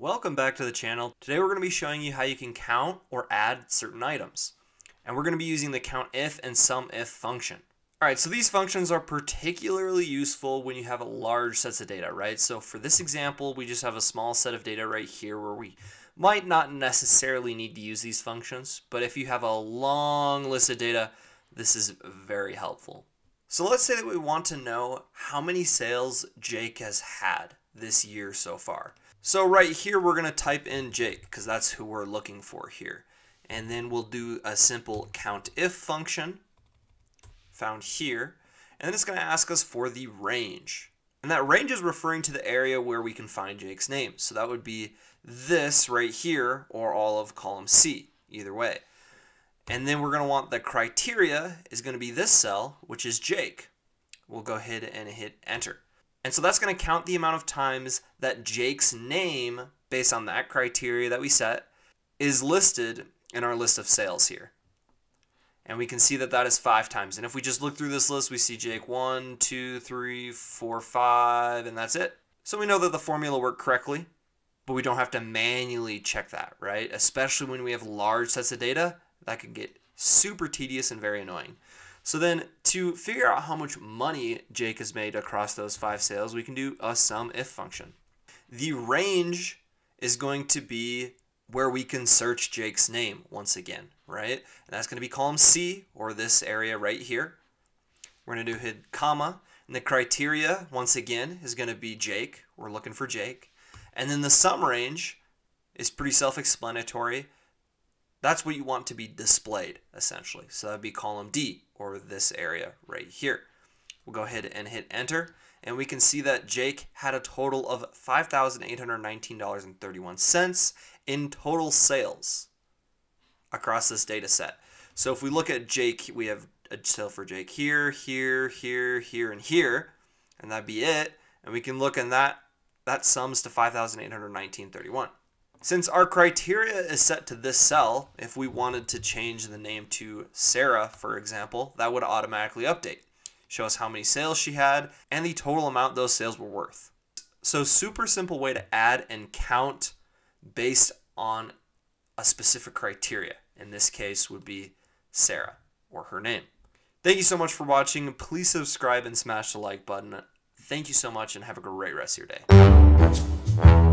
Welcome back to the channel. Today we're going to be showing you how you can count or add certain items. And we're going to be using the COUNTIF and SUMIF function. Alright, so these functions are particularly useful when you have a large sets of data, right? So for this example, we just have a small set of data right here where we might not necessarily need to use these functions, but if you have a long list of data, this is very helpful. So let's say that we want to know how many sales Jake has had this year so far. So right here, we're going to type in Jake because that's who we're looking for here. And then we'll do a simple COUNTIF function found here. And then it's going to ask us for the range. And that range is referring to the area where we can find Jake's name. So that would be this right here or all of column C, either way. And then we're going to want the criteria is going to be this cell, which is Jake. We'll go ahead and hit enter. And so that's going to count the amount of times that Jake's name, based on that criteria that we set, is listed in our list of sales here. And we can see that that is five times. And if we just look through this list, we see Jake one, two, three, four, five, and that's it. So we know that the formula worked correctly, but we don't have to manually check that, right? Especially when we have large sets of data, that can get super tedious and very annoying. So then to figure out how much money Jake has made across those five sales, we can do a SUMIF function. The range is going to be where we can search Jake's name once again, right? And that's going to be column C or this area right here. We're going to do hit comma. And the criteria, once again, is going to be Jake. We're looking for Jake. And then the sum range is pretty self-explanatory. That's what you want to be displayed, essentially. So that would be column D, or this area right here. We'll go ahead and hit enter, and we can see that Jake had a total of $5,819.31 in total sales across this data set. So if we look at Jake, we have a sale for Jake here, here, here, here, and here, and that'd be it. And we can look and that that sums to 5,819.31. Since our criteria is set to this cell, if we wanted to change the name to Sarah, for example, that would automatically update. Show us how many sales she had and the total amount those sales were worth. So super simple way to add and count based on a specific criteria. In this case would be Sarah or her name. Thank you so much for watching. Please subscribe and smash the like button. Thank you so much and have a great rest of your day.